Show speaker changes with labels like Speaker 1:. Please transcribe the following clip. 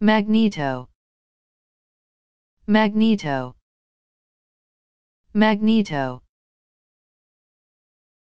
Speaker 1: magneto. Magneto. Magneto.